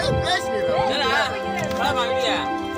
在哪？来了吗？玉丽？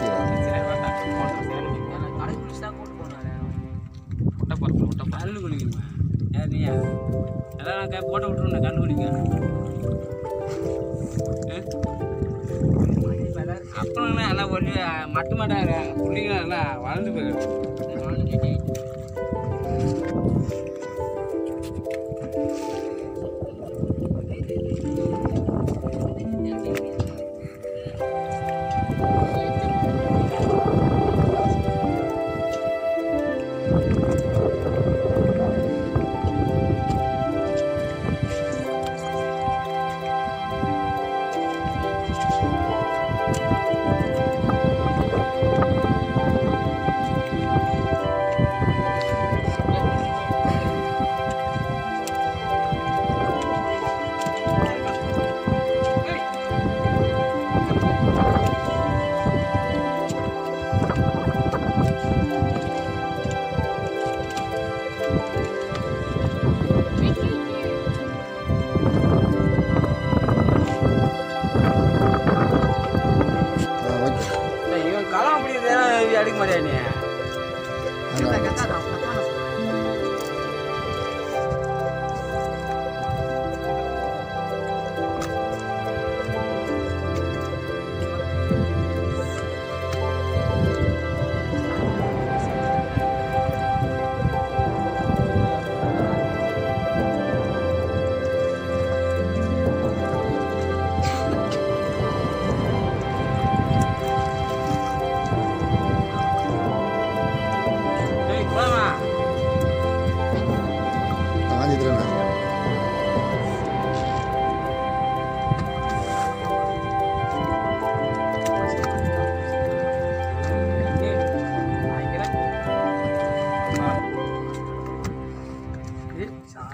video தீச்சுக்கிறாங்க குளிக்கணுமா யார் நீயா நான் கை போட்டு விட்டுருவேன் கண்ணு குளிக்க அப்புறம் எல்லாம் ஒல்லி மட்டு மாட்டாங்க பிள்ளைங்க எல்லாம் வளர்ந்து போயிடும்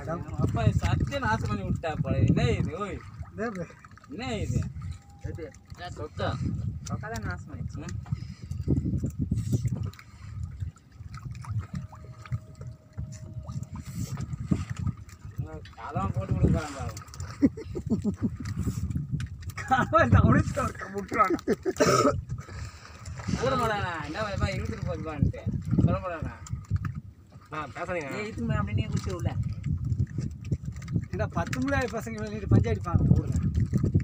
அப்பா சத்தியம் நாசம் பண்ணி விட்டா போல. என்ன இது? ஓய். என்ன இது? சொத்தம் நாசம் ஆயிடுச்சு களம் போட்டு கொடுக்குறான் பாருங்க விட்டுறாங்க சொல்ல மாட்டானா? என்ன இழுத்துட்டு போச்சுப்பான்ட்டு சொல்ல மாட்டானா? ஏய் இதுமே அப்படியே குச்சி உள்ள. இந்த பத்து முறை பசங்க வெளியிட்டு பஞ்சாயத்து பாருங்க